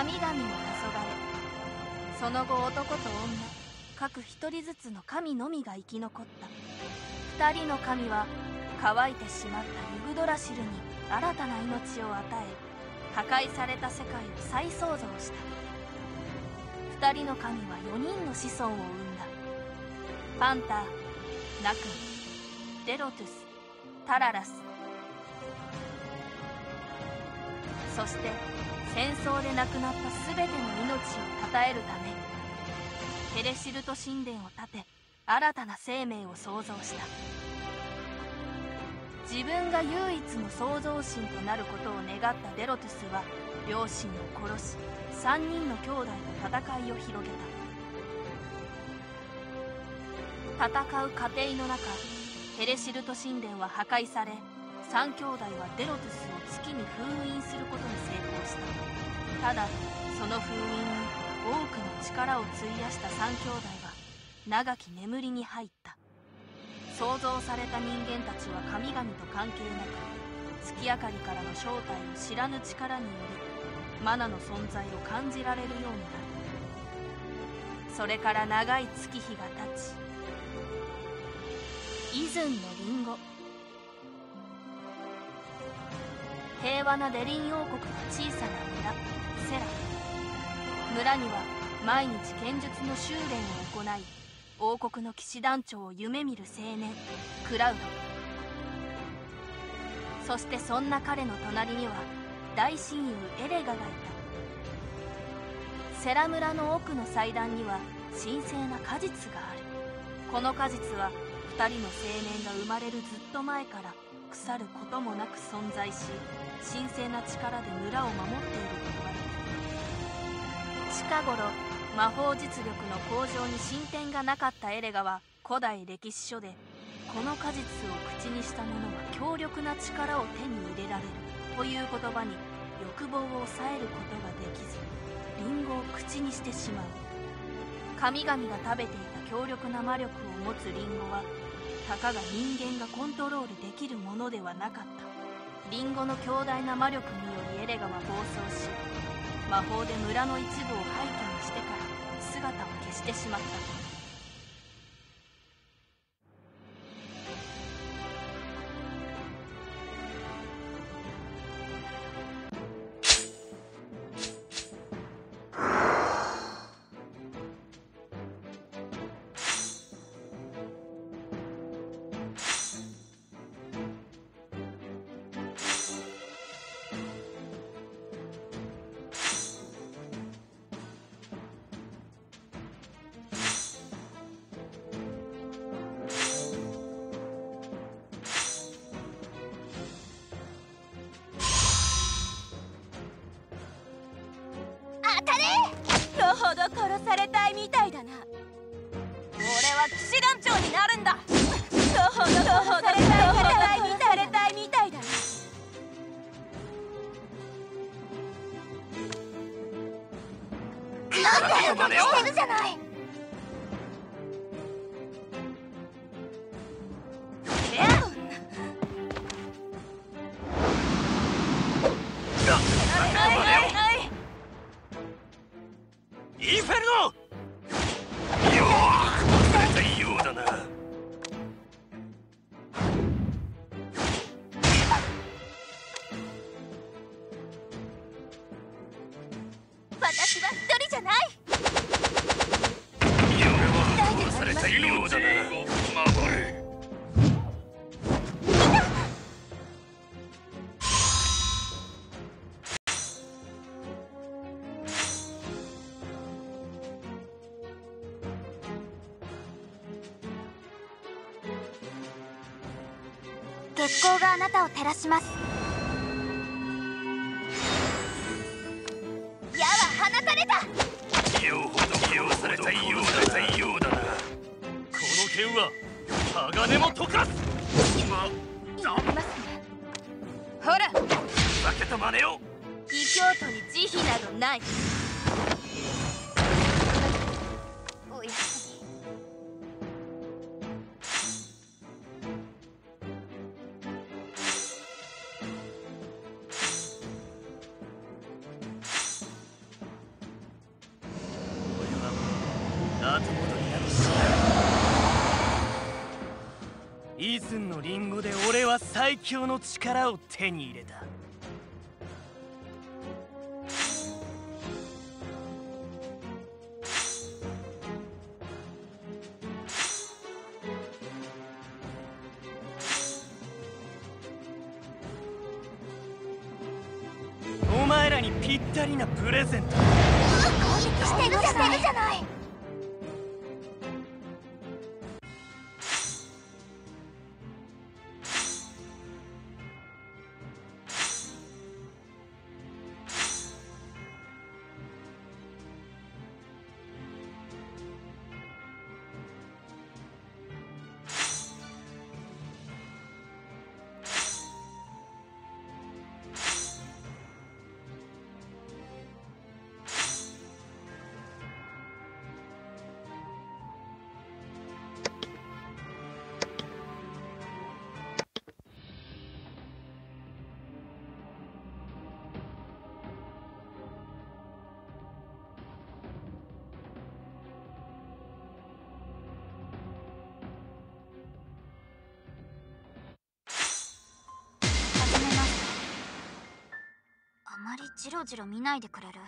神々も黄昏その後男と女各一人ずつの神のみが生き残った。二人の神は乾いてしまったユグドラシルに新たな命を与え破壊された世界を再創造した。二人の神は4人の子孫を生んだ。パンターナクンデロトゥスタララス。そして戦争で亡くなった全ての命を称えるためヘレシルト神殿を建て新たな生命を創造した。自分が唯一の創造神となることを願ったデロトゥスは両親を殺し3人の兄弟と戦いを広げた。戦う過程の中ヘレシルト神殿は破壊され3兄弟はデロトゥスを月に封印することに成功した。ただその封印に多くの力を費やした3兄弟は長き眠りに入った。創造された人間たちは神々と関係なく月明かりからの正体を知らぬ力によりマナの存在を感じられるようになる。それから長い月日が経ち。イズンのリンゴ。平和なデリン王国の小さな村セラ。村には毎日剣術の修練を行い王国の騎士団長を夢見る青年クラウド。そしてそんな彼の隣には大親友エレガがいた。セラ村の奥の祭壇には神聖な果実がある。この果実は2人の青年が生まれるずっと前から腐ることもなく存在し神聖な力で村を守っていると言われる。近頃魔法実力の向上に進展がなかったエレガは古代歴史書でこの果実を口にした者は強力な力を手に入れられるという言葉に欲望を抑えることができずリンゴを口にしてしまう。神々が食べていた強力な魔力を持つリンゴはたかが人間がコントロールできるものではなかった。リンゴの強大な魔力によりエレガは暴走し魔法で村の一部を廃墟にしてから姿を消してしまった。ほど殺されたいみたいだな。俺は騎士団長になるんだ。そほどそほどされたいみたいれたいみたいだな。なだよしてるじゃない月光があなたを照らします。は鋼も溶かす。まますほら。ふけた真似を。異教徒に慈悲などない。おやすみ戻イズンのリンゴで俺は最強の力を手に入れた。お前らにぴったりなプレゼント。攻撃してるじゃない。ジロジロ見ないでくれる。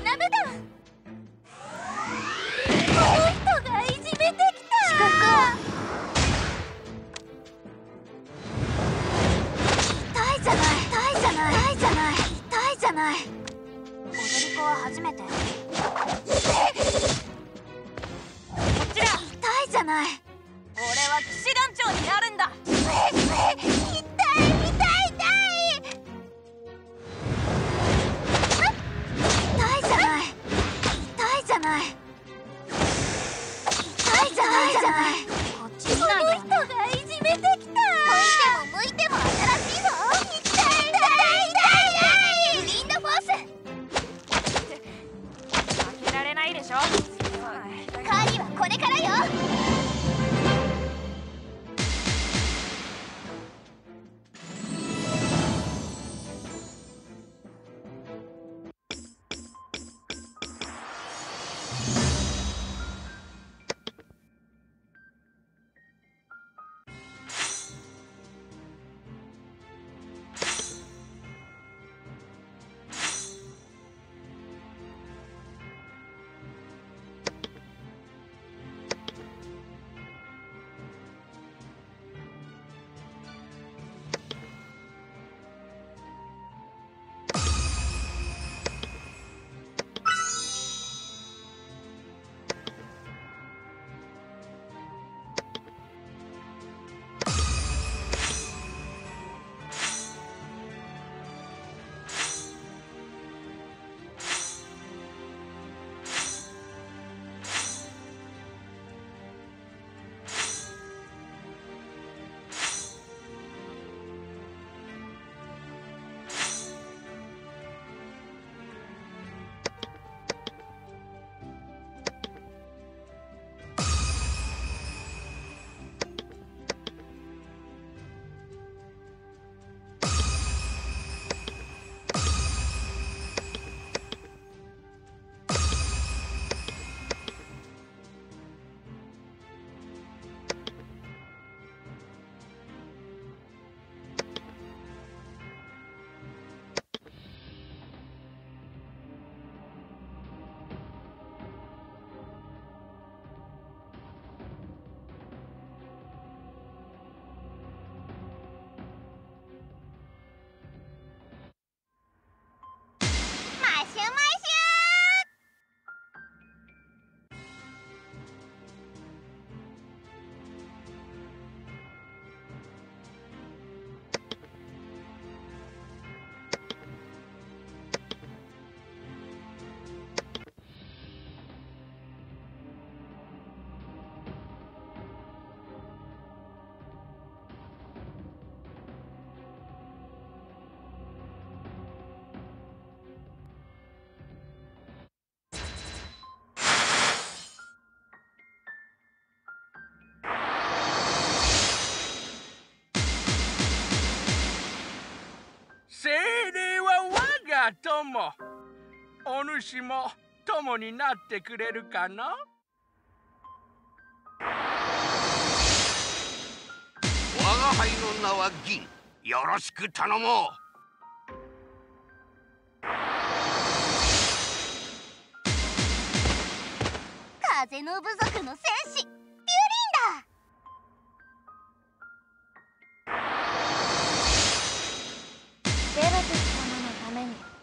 ナムが友お主も友になってくれるかな？我が輩の名は銀。よろしく頼もう。風の部族の戦士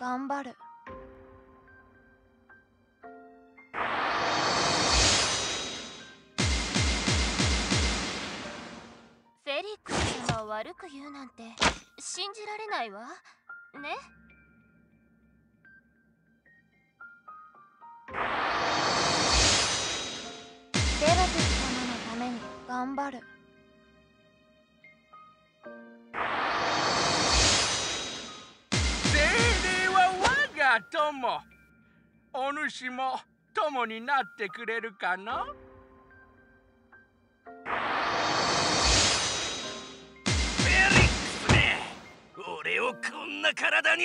頑張る。フェリックス様を悪く言うなんて信じられないわ。ね？ベラティス様のために頑張る。我が友お主も友になってくれるかな？フェリックスめ俺をこんな体に。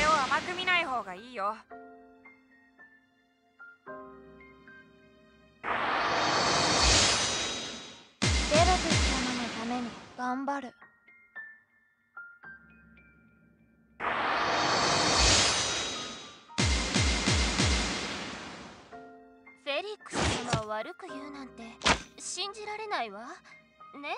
絵を甘く見ない方がいいよベラティス様のために頑張る。フェリックス様を悪く言うなんて信じられないわ。ね？